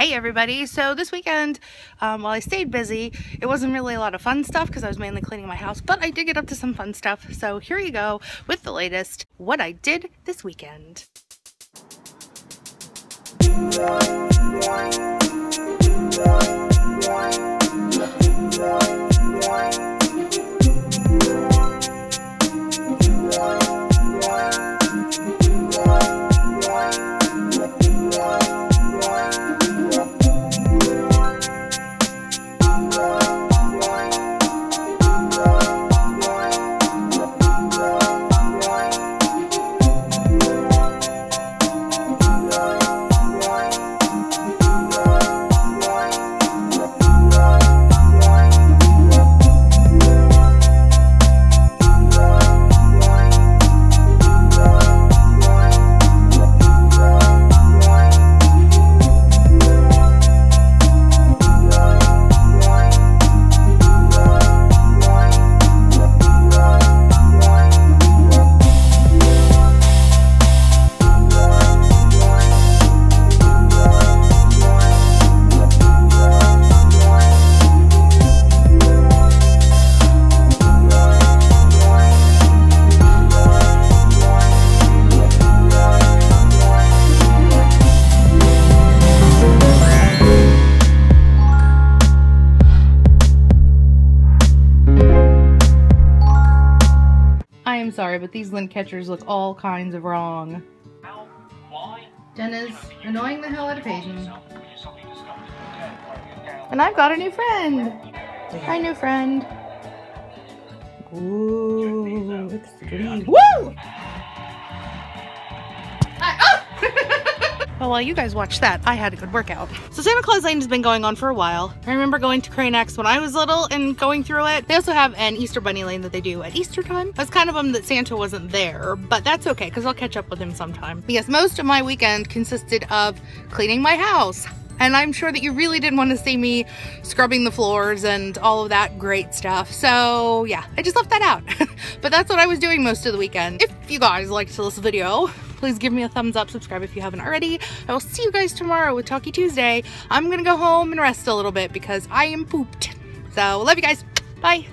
Hey everybody! So this weekend, um, while I stayed busy, it wasn't really a lot of fun stuff because I was mainly cleaning my house, but I did get up to some fun stuff. So here you go with the latest, what I did this weekend. Am sorry, but these lint catchers look all kinds of wrong. Jenna's annoying the hell out of Peyton. And I've got a new friend. Hi, new friend. Ooh, extreme. Woo! Well, while you guys watched that, I had a good workout. So Santa Claus Lane has been going on for a while. I remember going to Crane X when I was little and going through it. They also have an Easter Bunny Lane that they do at Easter time. I was kind of bummed that Santa wasn't there, but that's okay because I'll catch up with him sometime. But yes, most of my weekend consisted of cleaning my house. And I'm sure that you really didn't want to see me scrubbing the floors and all of that great stuff. So yeah, I just left that out. but that's what I was doing most of the weekend. If you guys liked this video, please give me a thumbs up, subscribe if you haven't already. I will see you guys tomorrow with Talkie Tuesday. I'm gonna go home and rest a little bit because I am pooped. So love you guys. Bye.